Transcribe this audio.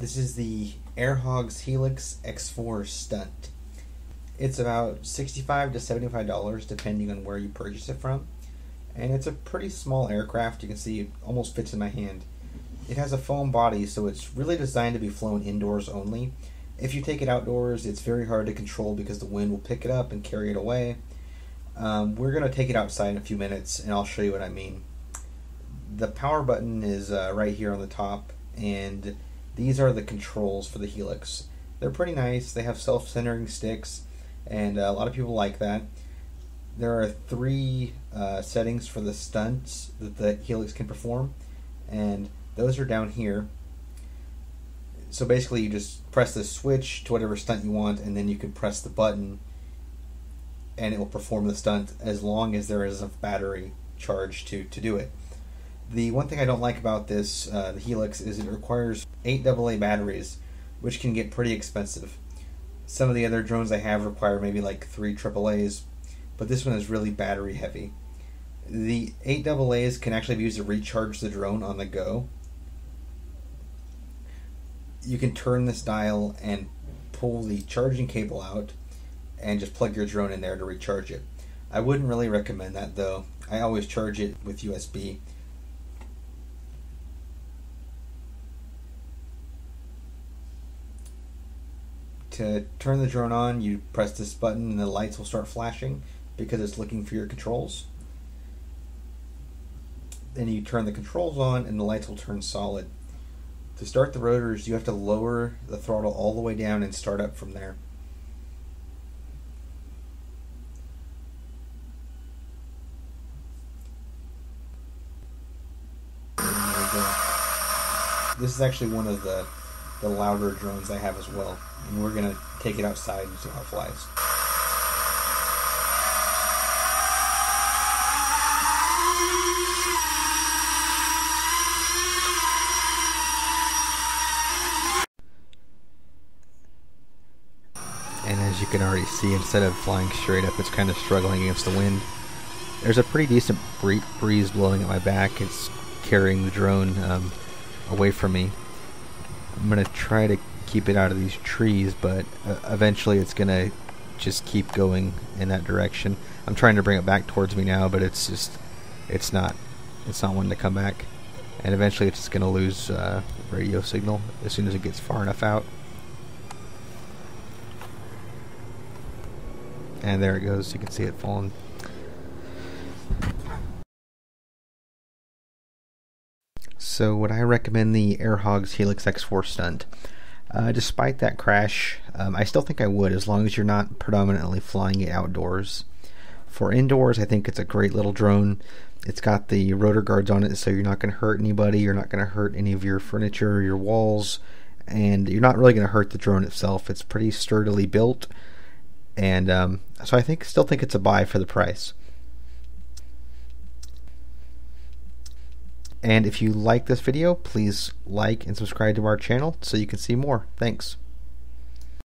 This is the Airhogs Helix X4 Stunt. It's about 65 to $75 depending on where you purchase it from. And it's a pretty small aircraft. You can see it almost fits in my hand. It has a foam body, so it's really designed to be flown indoors only. If you take it outdoors, it's very hard to control because the wind will pick it up and carry it away. Um, we're going to take it outside in a few minutes, and I'll show you what I mean. The power button is uh, right here on the top, and these are the controls for the Helix. They're pretty nice. They have self-centering sticks, and uh, a lot of people like that. There are three uh, settings for the stunts that the Helix can perform, and those are down here. So basically, you just press the switch to whatever stunt you want, and then you can press the button, and it will perform the stunt as long as there is a battery charge to, to do it. The one thing I don't like about this, uh, the Helix, is it requires 8 AA batteries, which can get pretty expensive. Some of the other drones I have require maybe like 3 AAAs, but this one is really battery heavy. The 8 AA's can actually be used to recharge the drone on the go. You can turn this dial and pull the charging cable out and just plug your drone in there to recharge it. I wouldn't really recommend that though. I always charge it with USB to turn the drone on, you press this button and the lights will start flashing because it's looking for your controls. Then you turn the controls on and the lights will turn solid. To start the rotors, you have to lower the throttle all the way down and start up from there. This is actually one of the the louder drones I have as well. And we're going to take it outside and see how it flies. And as you can already see, instead of flying straight up, it's kind of struggling against the wind. There's a pretty decent breeze blowing at my back. It's carrying the drone um, away from me. I'm going to try to keep it out of these trees, but uh, eventually it's going to just keep going in that direction. I'm trying to bring it back towards me now, but it's just, it's not, it's not wanting to come back. And eventually it's just going to lose uh, radio signal as soon as it gets far enough out. And there it goes. You can see it falling. So would I recommend the Airhogs Helix X4 stunt? Uh, despite that crash, um, I still think I would as long as you're not predominantly flying it outdoors. For indoors, I think it's a great little drone. It's got the rotor guards on it, so you're not going to hurt anybody. You're not going to hurt any of your furniture your walls, and you're not really going to hurt the drone itself. It's pretty sturdily built, and um, so I think still think it's a buy for the price. And if you like this video, please like and subscribe to our channel so you can see more. Thanks.